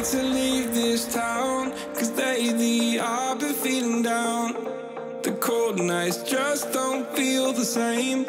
hate to leave this town Cause lately I've been feeling down. The cold nights just don't feel the same.